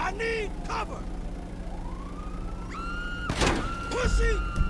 I need cover! Pussy!